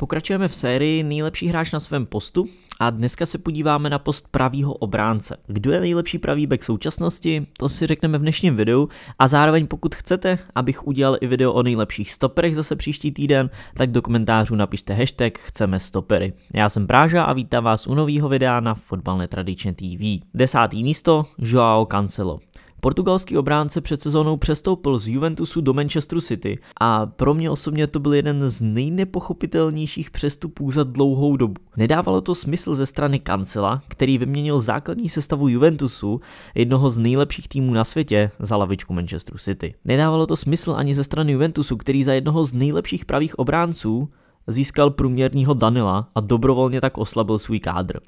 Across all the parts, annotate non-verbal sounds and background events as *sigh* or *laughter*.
Pokračujeme v sérii Nejlepší hráč na svém postu a dneska se podíváme na post pravýho obránce. Kdo je nejlepší pravý back současnosti, to si řekneme v dnešním videu a zároveň pokud chcete, abych udělal i video o nejlepších stoperech zase příští týden, tak do komentářů napište hashtag chceme stopery. Já jsem Bráža a vítám vás u nového videa na Fotbal Netradičně TV. Desátý místo Joao Cancelo. Portugalský obránce před sezónou přestoupil z Juventusu do Manchesteru City a pro mě osobně to byl jeden z nejnepochopitelnějších přestupů za dlouhou dobu. Nedávalo to smysl ze strany Kancela, který vyměnil základní sestavu Juventusu, jednoho z nejlepších týmů na světě, za lavičku Manchesteru City. Nedávalo to smysl ani ze strany Juventusu, který za jednoho z nejlepších pravých obránců získal průměrného Danila a dobrovolně tak oslabil svůj kádr.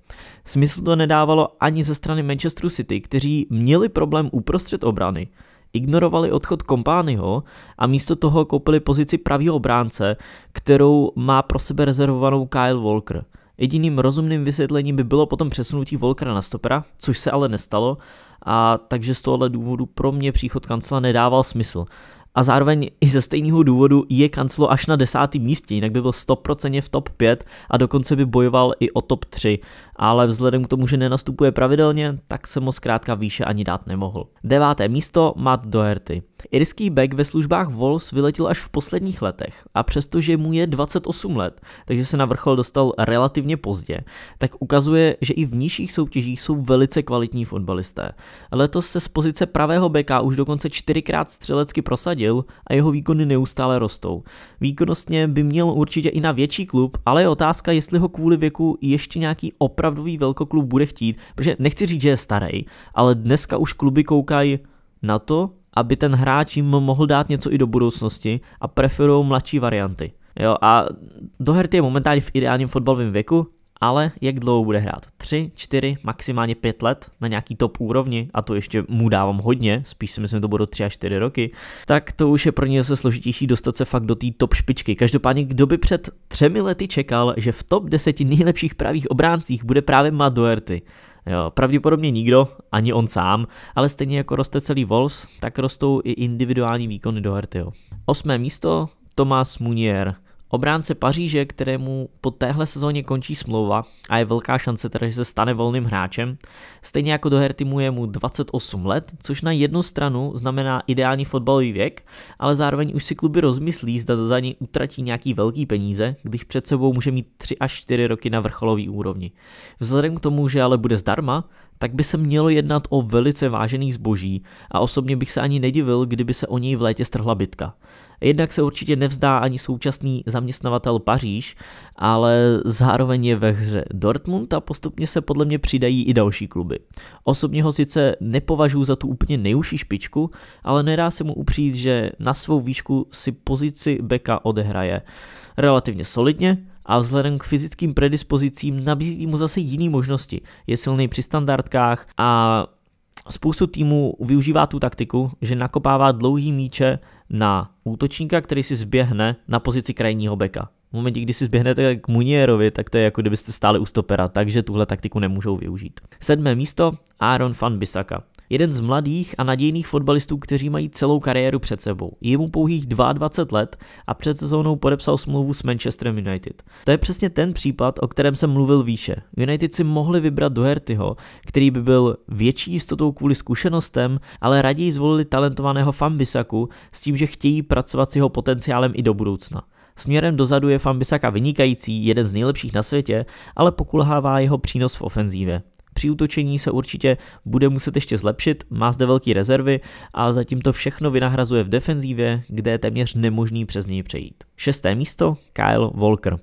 Smysl to nedávalo ani ze strany Manchesteru City, kteří měli problém uprostřed obrany, ignorovali odchod Kompányho a místo toho koupili pozici pravého obránce, kterou má pro sebe rezervovanou Kyle Walker. Jediným rozumným vysvětlením by bylo potom přesunutí Volkera na stopera, což se ale nestalo, a takže z tohohle důvodu pro mě příchod kancela nedával smysl a zároveň i ze stejného důvodu je kanclo až na desátém místě, jinak by byl 100% v top 5 a dokonce by bojoval i o top 3, ale vzhledem k tomu, že nenastupuje pravidelně, tak se mu zkrátka výše ani dát nemohl. Deváté místo Matt Doherty. Irský back ve službách Wolves vyletěl až v posledních letech a přestože mu je 28 let, takže se na vrchol dostal relativně pozdě, tak ukazuje, že i v nižších soutěžích jsou velice kvalitní fotbalisté. Letos se z pozice pravého beka už dokonce čtyřikrát střelecky prosadil a jeho výkony neustále rostou. Výkonnostně by měl určitě i na větší klub, ale je otázka, jestli ho kvůli věku ještě nějaký opravdový velkoklub bude chtít, protože nechci říct, že je starý, ale dneska už kluby koukají na to, aby ten hráč jim mohl dát něco i do budoucnosti a preferují mladší varianty. Jo, a Doherty je momentálně v ideálním fotbalovém věku, ale jak dlouho bude hrát? 3, 4, maximálně 5 let na nějaký top úrovni, a to ještě mu dávám hodně, spíš si myslím, že to budou 3 až 4 roky, tak to už je pro ně zase složitější dostat se fakt do té top špičky. Každopádně, kdo by před třemi lety čekal, že v top 10 nejlepších pravých obráncích bude právě Matt Doherty? Pravděpodobně nikdo, ani on sám, ale stejně jako roste celý Wolves, tak rostou i individuální výkony do Hertyho. Osmé místo, Tomás Munier. Obránce Paříže, kterému po téhle sezóně končí smlouva a je velká šance teda, že se stane volným hráčem. Stejně jako do Herty mu je mu 28 let, což na jednu stranu znamená ideální fotbalový věk, ale zároveň už si kluby rozmyslí, zda za ní utratí nějaký velký peníze, když před sebou může mít 3 až 4 roky na vrcholový úrovni. Vzhledem k tomu, že ale bude zdarma, tak by se mělo jednat o velice vážený zboží a osobně bych se ani nedivil, kdyby se o něj v létě strhla bitka. Jednak se určitě nevzdá ani současný zaměstnavatel Paříž, ale zároveň je ve hře Dortmund a postupně se podle mě přidají i další kluby. Osobně ho sice nepovažuji za tu úplně nejužší špičku, ale nedá se mu upřít, že na svou výšku si pozici beka odehraje relativně solidně, a vzhledem k fyzickým predispozicím nabízí mu zase jiné možnosti. Je silný při standardkách a spoustu týmů využívá tu taktiku, že nakopává dlouhý míče na útočníka, který si zběhne na pozici krajního beka. V momentě, kdy si zběhnete k Munierovi, tak to je jako kdybyste stáli u stopera, takže tuhle taktiku nemůžou využít. Sedmé místo Aaron van Bissaka jeden z mladých a nadějných fotbalistů, kteří mají celou kariéru před sebou. Je mu pouhých 22 let a před sezónou podepsal smlouvu s Manchesterem United. To je přesně ten případ, o kterém jsem mluvil výše. United si mohli vybrat Dohertyho, který by byl větší jistotou kvůli zkušenostem, ale raději zvolili talentovaného Fambisaku s tím, že chtějí pracovat s jeho potenciálem i do budoucna. Směrem dozadu je Fambisaka vynikající, jeden z nejlepších na světě, ale pokulhává jeho přínos v ofenzívě. Při útočení se určitě bude muset ještě zlepšit, má zde velké rezervy a zatím to všechno vynahrazuje v defenzívě, kde je téměř nemožný přes něj přejít. Šesté místo Kyle Walker.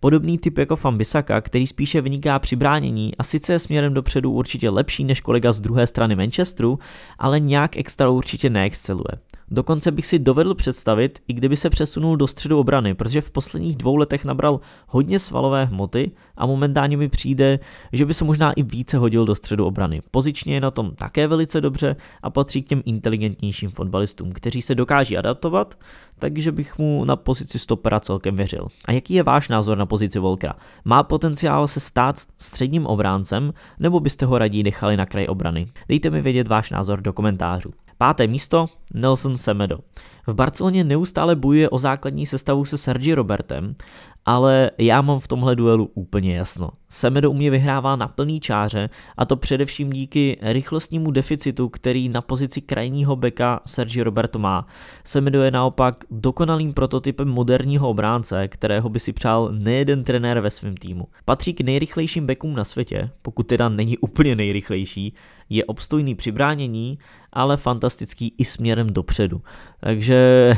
Podobný typ jako Fambisaka, který spíše vyniká při bránění a sice je směrem dopředu určitě lepší než kolega z druhé strany Manchesteru, ale nějak extra určitě neexceluje. Dokonce bych si dovedl představit, i kdyby se přesunul do středu obrany, protože v posledních dvou letech nabral hodně svalové hmoty a momentálně mi přijde, že by se možná i více hodil do středu obrany. Pozičně je na tom také velice dobře a patří k těm inteligentnějším fotbalistům, kteří se dokáží adaptovat, takže bych mu na pozici stopera celkem věřil. A jaký je váš názor na pozici Volkera? Má potenciál se stát středním obráncem, nebo byste ho raději nechali na kraj obrany? Dejte mi vědět váš názor do komentářů. Páté místo Nelson Semedo. V Barceloně neustále bojuje o základní sestavu se Sergi Robertem ale já mám v tomhle duelu úplně jasno. Semedo u mě vyhrává na plný čáře a to především díky rychlostnímu deficitu, který na pozici krajního beka Sergi Roberto má. Semedo je naopak dokonalým prototypem moderního obránce, kterého by si přál nejeden trenér ve svém týmu. Patří k nejrychlejším bekům na světě, pokud teda není úplně nejrychlejší, je obstojný při bránění, ale fantastický i směrem dopředu. Takže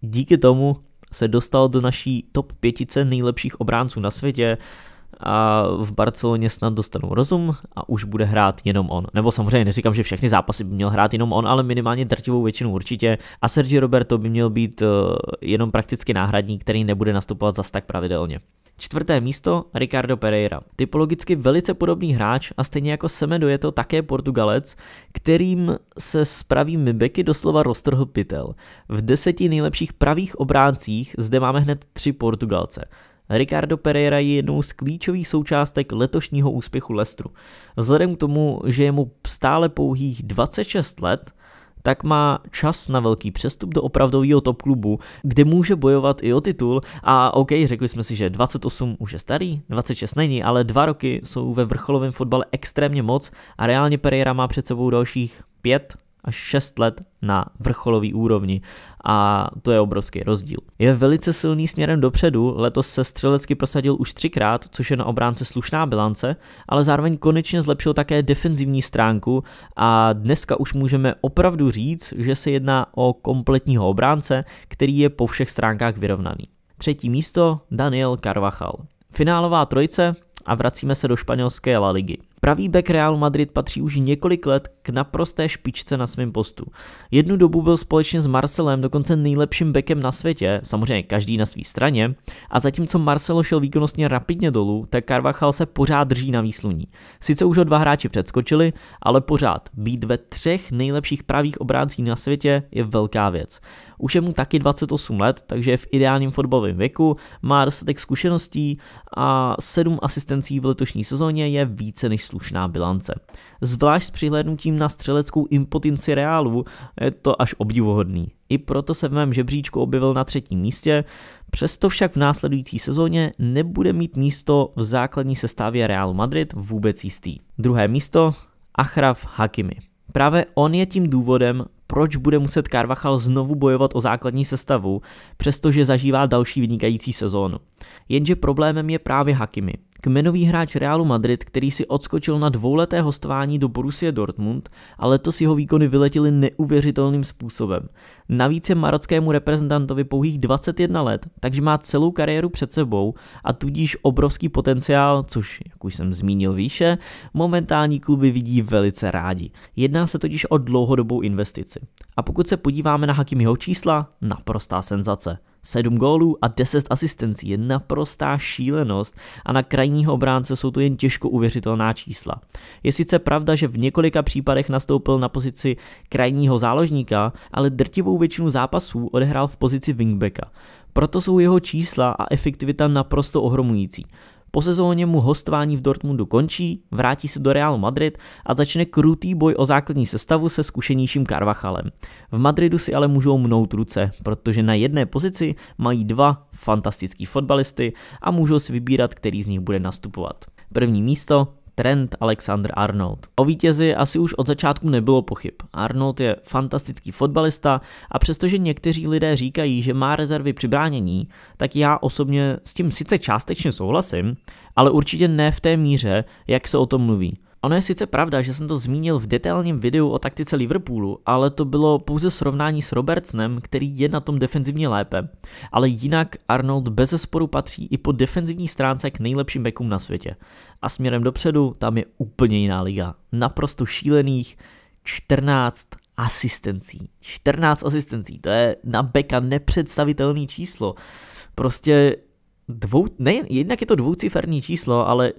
díky tomu se dostal do naší top pětice nejlepších obránců na světě a v Barceloně snad dostanou rozum a už bude hrát jenom on. Nebo samozřejmě neříkám, že všechny zápasy by měl hrát jenom on, ale minimálně drtivou většinu určitě. A Sergio Roberto by měl být uh, jenom prakticky náhradník, který nebude nastupovat zas tak pravidelně. Čtvrté místo Ricardo Pereira. Typologicky velice podobný hráč a stejně jako Semedo je to také Portugalec, kterým se s pravými beky doslova roztrhl pytel. V deseti nejlepších pravých obráncích zde máme hned tři Portugalce. Ricardo Pereira je jednou z klíčových součástek letošního úspěchu Lestru. Vzhledem k tomu, že je mu stále pouhých 26 let, tak má čas na velký přestup do opravdového top klubu, kde může bojovat i o titul. A OK, řekli jsme si, že 28 už je starý, 26 není, ale dva roky jsou ve vrcholovém fotbale extrémně moc a reálně Pereira má před sebou dalších 5 až 6 let na vrcholový úrovni a to je obrovský rozdíl. Je velice silný směrem dopředu, letos se střelecky prosadil už třikrát, což je na obránce slušná bilance, ale zároveň konečně zlepšil také defenzivní stránku a dneska už můžeme opravdu říct, že se jedná o kompletního obránce, který je po všech stránkách vyrovnaný. Třetí místo Daniel Carvajal. Finálová trojce a vracíme se do španělské La Ligy. Pravý back Real Madrid patří už několik let k naprosté špičce na svém postu. Jednu dobu byl společně s Marcelem dokonce nejlepším backem na světě, samozřejmě každý na své straně, a zatímco Marcelo šel výkonnostně rapidně dolů, tak Carvajal se pořád drží na výsluní. Sice už ho dva hráči předskočili, ale pořád být ve třech nejlepších pravých obráncích na světě je velká věc. Už je mu taky 28 let, takže je v ideálním fotbalovém věku, má dostatek zkušeností a 7 asistencí v letošní sezóně je více než slušná bilance. Zvlášť s přihlédnutím na střeleckou impotenci Reálu je to až obdivuhodný. I proto se v mém žebříčku objevil na třetím místě, přesto však v následující sezóně nebude mít místo v základní sestavě Realu Madrid vůbec jistý. Druhé místo Achraf Hakimi. Právě on je tím důvodem, proč bude muset Carvachal znovu bojovat o základní sestavu, přestože zažívá další vynikající sezónu. Jenže problémem je právě Hakimi. Kmenový hráč Realu Madrid, který si odskočil na dvouleté hostování do Borussia Dortmund, ale letos jeho výkony vyletěly neuvěřitelným způsobem. Navíc je marockému reprezentantovi pouhých 21 let, takže má celou kariéru před sebou a tudíž obrovský potenciál, což, jak už jsem zmínil výše, momentální kluby vidí velice rádi. Jedná se totiž o dlouhodobou investici. A pokud se podíváme na Hakimiho čísla, naprostá senzace. 7 gólů a 10 asistencí je naprostá šílenost a na krajního obránce jsou to jen těžko uvěřitelná čísla. Je sice pravda, že v několika případech nastoupil na pozici krajního záložníka, ale drtivou většinu zápasů odehrál v pozici wingbacka. Proto jsou jeho čísla a efektivita naprosto ohromující. Po sezóně mu hostování v Dortmundu končí, vrátí se do Real Madrid a začne krutý boj o základní sestavu se zkušenějším Carvachalem. V Madridu si ale můžou mnout ruce, protože na jedné pozici mají dva fantastický fotbalisty a můžou si vybírat, který z nich bude nastupovat. První místo Trent Alexander Arnold. O vítězi asi už od začátku nebylo pochyb. Arnold je fantastický fotbalista a přestože někteří lidé říkají, že má rezervy při bránění, tak já osobně s tím sice částečně souhlasím, ale určitě ne v té míře, jak se o tom mluví. Ono je sice pravda, že jsem to zmínil v detailním videu o taktice Liverpoolu, ale to bylo pouze srovnání s Robertsonem, který je na tom defenzivně lépe. Ale jinak Arnold bez zesporu patří i po defenzivní stránce k nejlepším backům na světě. A směrem dopředu tam je úplně jiná liga. Naprosto šílených 14 asistencí. 14 asistencí, to je na beka nepředstavitelný číslo. Prostě dvou, ne, jednak je to dvouciferní číslo, ale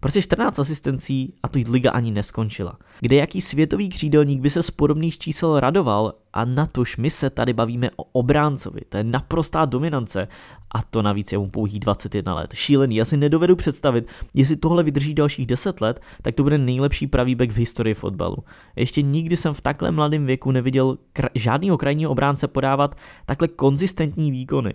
prostě 14 asistencí a tu liga ani neskončila. Kde jaký světový křídelník by se z podobných čísel radoval a na tož my se tady bavíme o obráncovi. To je naprostá dominance a to navíc je mu pouhý 21 let. Šílený, já si nedovedu představit, jestli tohle vydrží dalších 10 let, tak to bude nejlepší pravý back v historii fotbalu. Ještě nikdy jsem v takhle mladém věku neviděl kr- žádného krajního obránce podávat takhle konzistentní výkony.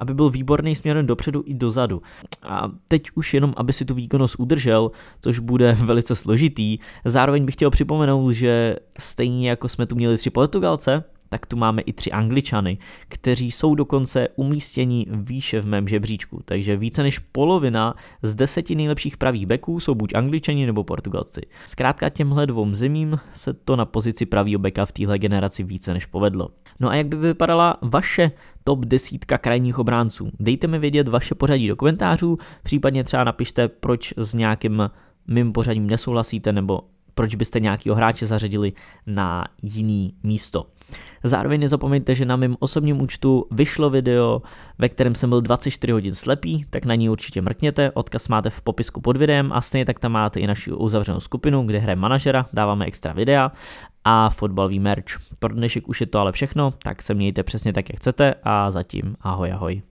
Aby byl výborný směrem dopředu i dozadu. A teď už jenom, aby si tu výkonnost udržel, což bude *laughs* velice složitý. Zároveň bych chtěl připomenout, že stejně jako jsme tu měli tři Portugalce, tak tu máme i tři Angličany, kteří jsou dokonce umístěni výše v mém žebříčku. Takže více než polovina z deseti nejlepších pravých beků jsou buď Angličani nebo Portugalci. Zkrátka těmhle dvou zemím se to na pozici pravýho beka v téhle generaci více než povedlo. No a jak by vypadala vaše top desítka krajních obránců? Dejte mi vědět vaše pořadí do komentářů, případně třeba napište, proč s nějakým mým pořadím nesouhlasíte nebo proč byste nějakého hráče zařadili na jiný místo. Zároveň nezapomeňte, že na mém osobním účtu vyšlo video, ve kterém jsem byl 24 hodin slepý, tak na ní určitě mrkněte, odkaz máte v popisku pod videem a stejně tak tam máte i naši uzavřenou skupinu, kde hraje manažera, dáváme extra videa a fotbalový merch. Pro dnešek už je to ale všechno, tak se mějte přesně tak, jak chcete a zatím ahoj ahoj.